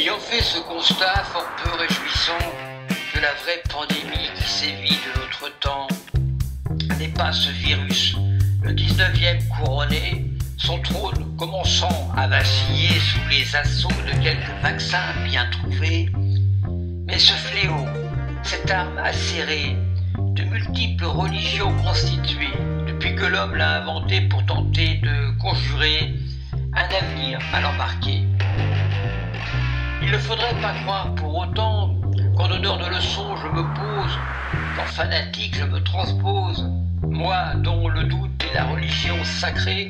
Ayant fait ce constat fort peu réjouissant que la vraie pandémie qui sévit de notre temps n'est pas ce virus, le 19e couronné, son trône commençant à vaciller sous les assauts de quelques vaccins bien trouvés, mais ce fléau, cette arme acérée, de multiples religions constituées, depuis que l'homme l'a inventé pour tenter de conjurer un avenir mal embarqué. Il ne faudrait pas croire pour autant qu'en donneur de leçons je me pose, qu'en fanatique je me transpose, moi dont le doute est la religion sacrée,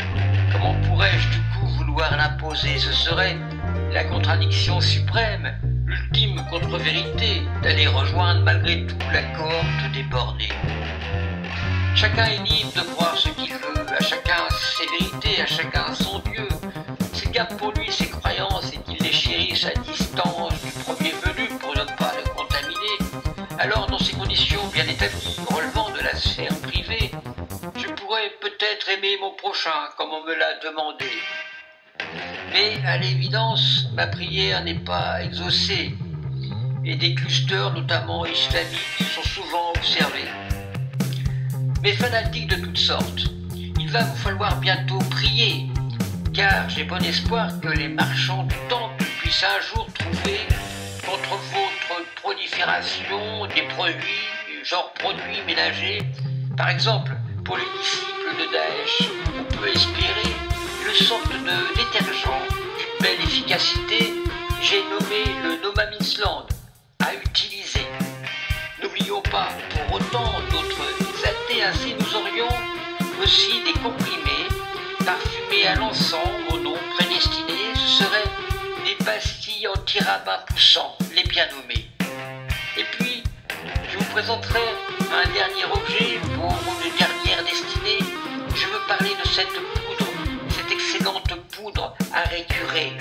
comment pourrais-je du coup vouloir l'imposer? Ce serait la contradiction suprême, l'ultime contre-vérité, d'aller rejoindre malgré tout la cohorte des bornés. Chacun est libre de croire ce qu'il veut, à chacun ses vérités, à chacun son Dieu. S'il garde pour lui ses croyances et qu'il les chérisse à alors dans ces conditions bien établies, relevant de la sphère privée, je pourrais peut-être aimer mon prochain comme on me l'a demandé. Mais à l'évidence, ma prière n'est pas exaucée et des clusters, notamment islamiques, sont souvent observés. Mes fanatiques de toutes sortes, il va vous falloir bientôt prier, car j'ai bon espoir que les marchands du temple puissent un jour trouver des produits, genre produits ménagers. Par exemple, pour les disciples de Daesh, on peut espérer une sorte de détergent d'une belle efficacité, j'ai nommé le Nomamisland, à utiliser. N'oublions pas pour autant notre exalté, ainsi nous aurions aussi des comprimés parfumés à l'encens au nom prédestiné, ce seraient des pastilles anti-rabat poussants, les bien nommés. Présenterai un dernier objet pour une dernière destinée. Je veux parler de cette poudre, cette excellente poudre à récurer